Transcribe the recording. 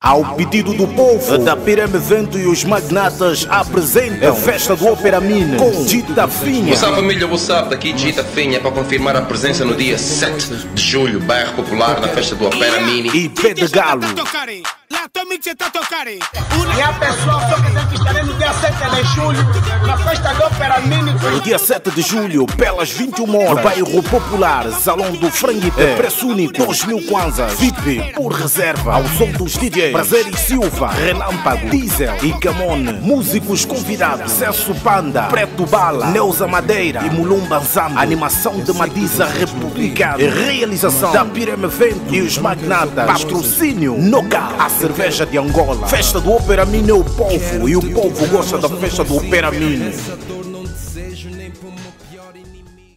Ao pedido do povo, da Pirame Vento e os magnatas apresentam a festa do Ópera Mine com Dita Finha. Up família, what's up? Daqui Gita Finha para confirmar a presença no dia 7 de julho, bairro popular, na festa do Opera Mini. E Pé de Galo. La tua mix está a tocar. E a pessoa só que tem que estar no dia 7 de julho, na festa do Opera Mini. No dia 7 de julho, pelas 21 horas, no bairro popular, Salão do Franguite, preço único, 2 mil kwanzas, VIP, por reserva, ao som dos DJs, Prazer e Silva, Relâmpago, Diesel e Camone, músicos convidados, Cesso Panda, Preto Bala, Neuza Madeira e Mulumba Zamba, animação de Madiza Republicana, realização da Pirame Vento e os magnatas, patrocínio Noca, a cerveja de Angola, festa do Opera Mini é o povo. E o povo gosta da festa do Opera Mini desejo nem por meu pior inimigo.